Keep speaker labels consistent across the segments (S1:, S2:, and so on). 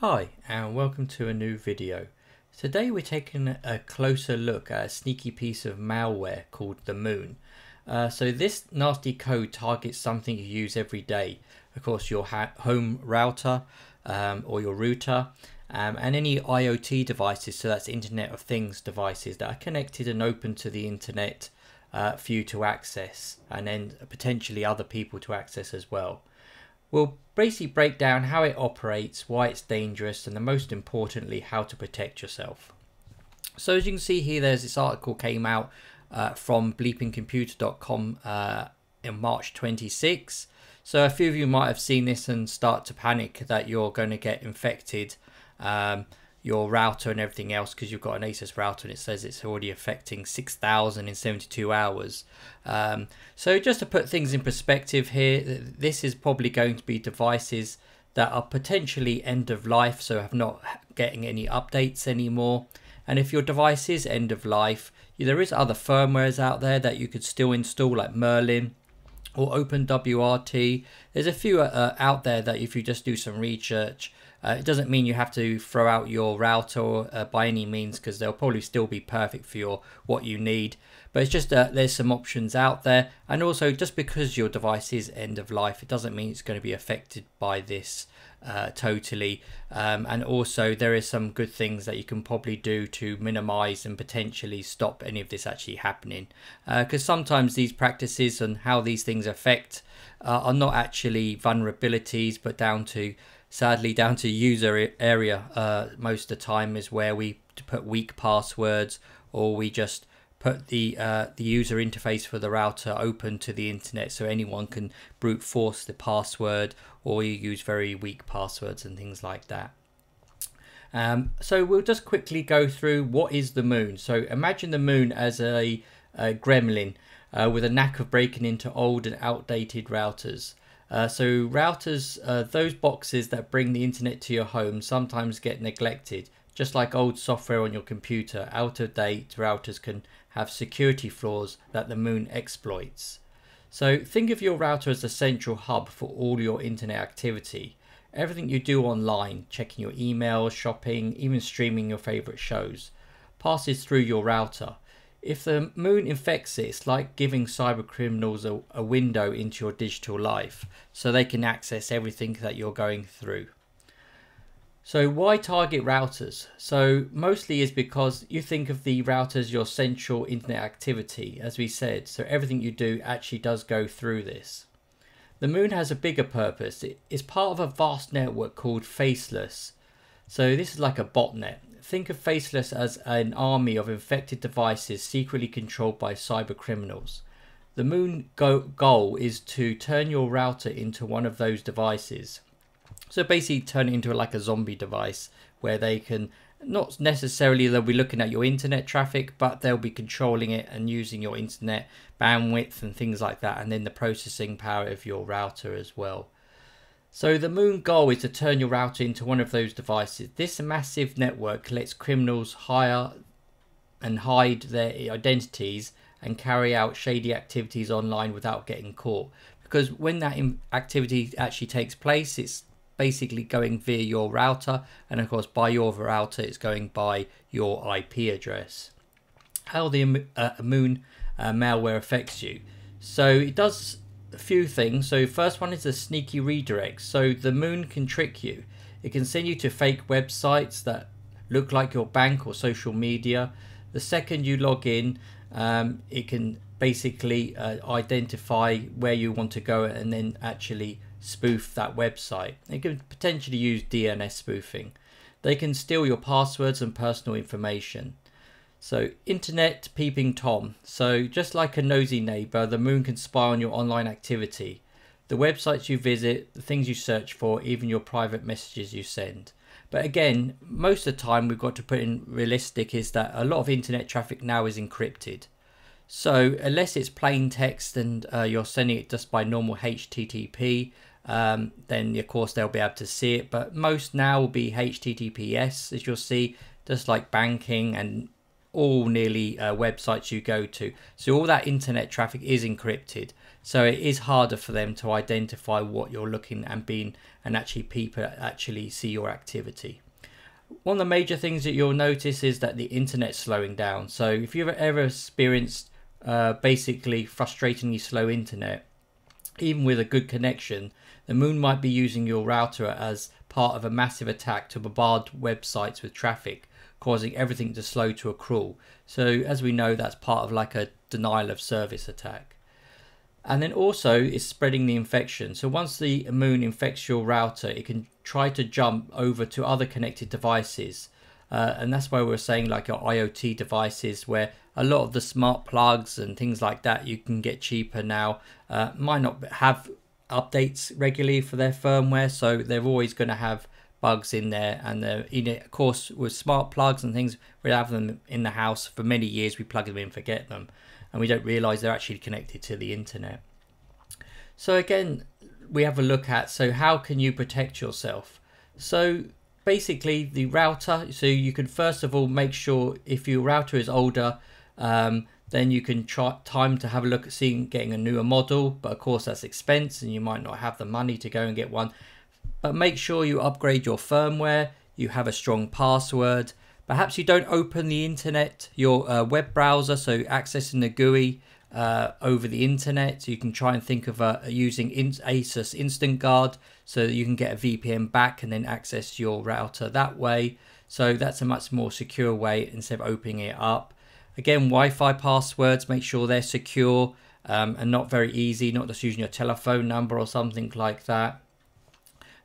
S1: Hi and welcome to a new video. Today we're taking a closer look at a sneaky piece of malware called the Moon. Uh, so this nasty code targets something you use every day. Of course your home router um, or your router um, and any IoT devices, so that's Internet of Things devices that are connected and open to the internet uh, for you to access and then potentially other people to access as well. We'll basically break down how it operates, why it's dangerous, and the most importantly, how to protect yourself. So as you can see here, there's this article came out uh, from bleepingcomputer.com uh, in March 26. So a few of you might have seen this and start to panic that you're going to get infected. Um, your router and everything else because you've got an Asus router and it says it's already affecting 6,000 in 72 hours. Um, so just to put things in perspective here, this is probably going to be devices that are potentially end of life, so have not getting any updates anymore. And if your device is end of life, there is other firmwares out there that you could still install like Merlin or OpenWRT. There's a few uh, out there that if you just do some research, uh, it doesn't mean you have to throw out your router uh, by any means because they'll probably still be perfect for your what you need. But it's just uh, there's some options out there, and also just because your device is end of life, it doesn't mean it's going to be affected by this uh, totally. Um, and also there is some good things that you can probably do to minimize and potentially stop any of this actually happening. Because uh, sometimes these practices and how these things affect uh, are not actually vulnerabilities, but down to sadly down to user area uh, most of the time is where we put weak passwords or we just put the uh, the user interface for the router open to the internet so anyone can brute force the password or you use very weak passwords and things like that. Um, so we'll just quickly go through what is the moon. So imagine the moon as a, a gremlin uh, with a knack of breaking into old and outdated routers. Uh, so routers, uh, those boxes that bring the internet to your home sometimes get neglected. Just like old software on your computer, out of date routers can have security flaws that the moon exploits. So think of your router as the central hub for all your internet activity. Everything you do online, checking your email, shopping, even streaming your favorite shows, passes through your router. If the moon infects it, it's like giving cyber criminals a, a window into your digital life so they can access everything that you're going through. So why target routers? So mostly is because you think of the router as your central internet activity, as we said. So everything you do actually does go through this. The moon has a bigger purpose. It is part of a vast network called Faceless. So this is like a botnet think of Faceless as an army of infected devices secretly controlled by cyber criminals. The moon go goal is to turn your router into one of those devices. So basically turn it into like a zombie device where they can not necessarily they'll be looking at your internet traffic, but they'll be controlling it and using your internet bandwidth and things like that, and then the processing power of your router as well. So the moon goal is to turn your router into one of those devices. This massive network lets criminals hire and hide their identities and carry out shady activities online without getting caught. Because when that activity actually takes place, it's basically going via your router, and of course, by your router, it's going by your IP address. How the uh, moon uh, malware affects you. So it does few things. So first one is the sneaky redirect. So the moon can trick you. It can send you to fake websites that look like your bank or social media. The second you log in, um, it can basically uh, identify where you want to go and then actually spoof that website. It can potentially use DNS spoofing. They can steal your passwords and personal information. So, Internet Peeping Tom. So, just like a nosy neighbor, the moon can spy on your online activity, the websites you visit, the things you search for, even your private messages you send. But again, most of the time we've got to put in realistic is that a lot of internet traffic now is encrypted. So, unless it's plain text and uh, you're sending it just by normal HTTP, um, then of course they'll be able to see it. But most now will be HTTPS, as you'll see, just like banking and all nearly uh, websites you go to. So all that internet traffic is encrypted. So it is harder for them to identify what you're looking and being and actually people actually see your activity. One of the major things that you'll notice is that the internet's slowing down. So if you've ever experienced uh, basically frustratingly slow internet, even with a good connection, the moon might be using your router as part of a massive attack to bombard websites with traffic, causing everything to slow to a crawl. So as we know, that's part of like a denial of service attack. And then also it's spreading the infection. So once the moon infects your router, it can try to jump over to other connected devices. Uh, and that's why we're saying like your IoT devices where a lot of the smart plugs and things like that you can get cheaper now uh, might not have updates regularly for their firmware so they're always going to have bugs in there and it, of course with smart plugs and things we have them in the house for many years we plug them in forget them and we don't realize they're actually connected to the internet. So again we have a look at so how can you protect yourself? So basically the router so you can first of all make sure if your router is older um, then you can try time to have a look at seeing getting a newer model but of course that's expense and you might not have the money to go and get one but make sure you upgrade your firmware you have a strong password. Perhaps you don't open the internet your uh, web browser so accessing the GUI uh, over the internet. You can try and think of uh, using in Asus Instant Guard so that you can get a VPN back and then access your router that way. So that's a much more secure way instead of opening it up. Again, Wi-Fi passwords, make sure they're secure um, and not very easy, not just using your telephone number or something like that.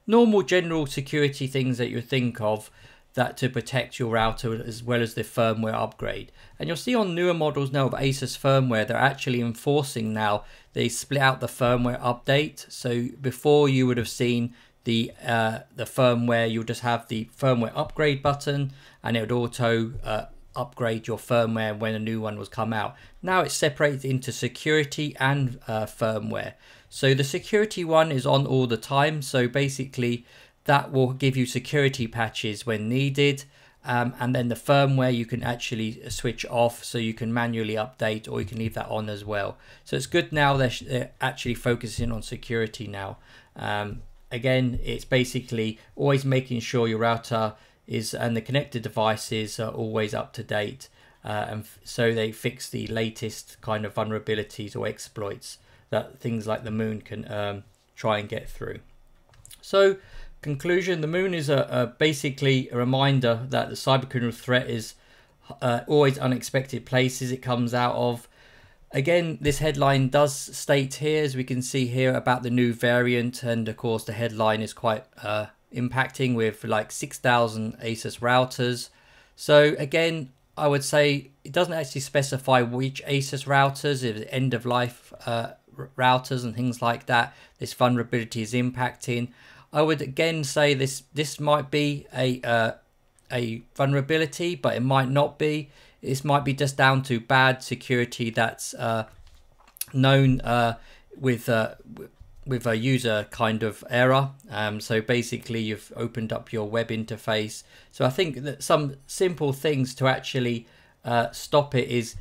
S1: Normal general security things that you think of that to protect your router as well as the firmware upgrade. And you'll see on newer models now of Asus firmware, they're actually enforcing now, they split out the firmware update. So before you would have seen the uh, the firmware, you'll just have the firmware upgrade button and it would auto uh, upgrade your firmware when a new one was come out. Now it's separated into security and uh, firmware. So the security one is on all the time. So basically that will give you security patches when needed. Um, and then the firmware you can actually switch off so you can manually update or you can leave that on as well. So it's good now they're, they're actually focusing on security now. Um, again, it's basically always making sure your router is and the connected devices are always up to date uh, and so they fix the latest kind of vulnerabilities or exploits that things like the moon can um, try and get through so conclusion the moon is a, a basically a reminder that the cybercriminal threat is uh, always unexpected places it comes out of again this headline does state here as we can see here about the new variant and of course the headline is quite uh, impacting with like 6,000 Asus routers. So again, I would say it doesn't actually specify which Asus routers, if end of life uh, routers and things like that, this vulnerability is impacting. I would again say this this might be a uh, a vulnerability, but it might not be. This might be just down to bad security that's uh, known uh, with uh, with a user kind of error. Um, so basically, you've opened up your web interface. So I think that some simple things to actually uh, stop it is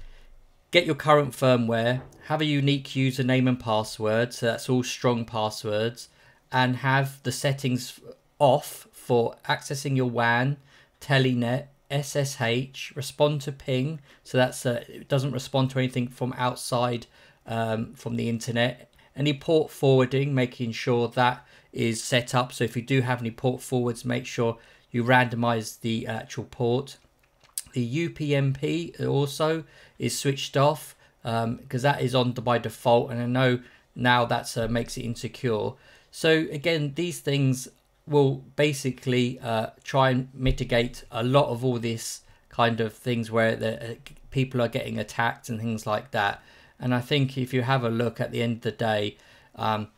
S1: get your current firmware, have a unique username and password. So that's all strong passwords, and have the settings off for accessing your WAN, Telnet, SSH, respond to ping. So that's uh, it doesn't respond to anything from outside um, from the internet any port forwarding, making sure that is set up. So if you do have any port forwards, make sure you randomize the actual port. The UPnP also is switched off because um, that is on by default. And I know now that uh, makes it insecure. So again, these things will basically uh, try and mitigate a lot of all this kind of things where the, uh, people are getting attacked and things like that. And I think if you have a look at the end of the day, um,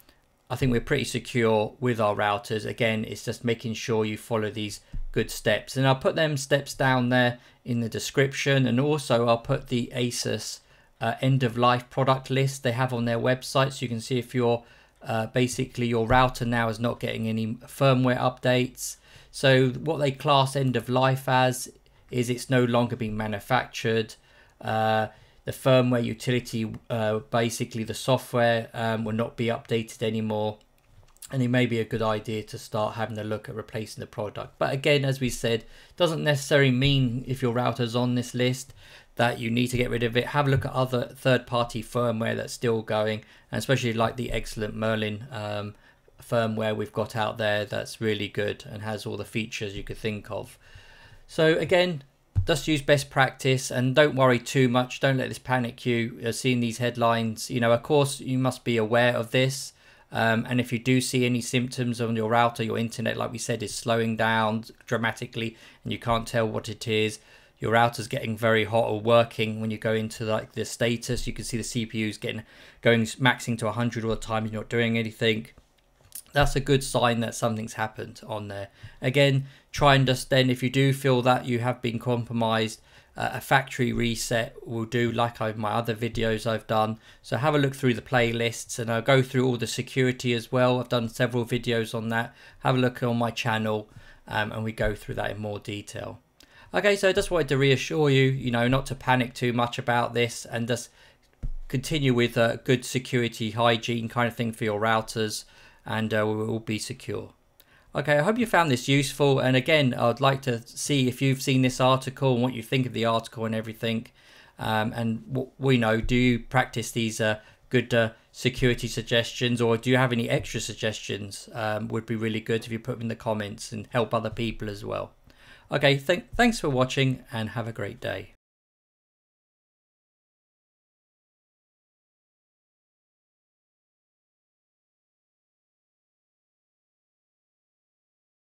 S1: I think we're pretty secure with our routers. Again, it's just making sure you follow these good steps. And I'll put them steps down there in the description. And also I'll put the Asus uh, end of life product list they have on their website. So you can see if your uh, basically your router now is not getting any firmware updates. So what they class end of life as is it's no longer being manufactured. Uh, the firmware utility, uh, basically the software, um, will not be updated anymore. And it may be a good idea to start having a look at replacing the product. But again, as we said, doesn't necessarily mean if your router's on this list that you need to get rid of it. Have a look at other third-party firmware that's still going, and especially like the excellent Merlin um, firmware we've got out there that's really good and has all the features you could think of. So again, just use best practice and don't worry too much. Don't let this panic you. Seeing these headlines, you know, of course, you must be aware of this. Um, and if you do see any symptoms on your router, your internet, like we said, is slowing down dramatically and you can't tell what it is, your router's getting very hot or working when you go into like the status, you can see the CPU's getting going maxing to 100 all the time, you're not doing anything that's a good sign that something's happened on there. Again, try and just then, if you do feel that you have been compromised, uh, a factory reset will do like I, my other videos I've done. So have a look through the playlists and I'll go through all the security as well. I've done several videos on that. Have a look on my channel um, and we go through that in more detail. Okay, so I just wanted to reassure you, you know, not to panic too much about this and just continue with a good security hygiene kind of thing for your routers and uh, we will be secure. Okay, I hope you found this useful. And again, I'd like to see if you've seen this article and what you think of the article and everything. Um, and what we know, do you practice these uh, good uh, security suggestions or do you have any extra suggestions? Um, would be really good if you put them in the comments and help other people as well. Okay, th thanks for watching and have a great day.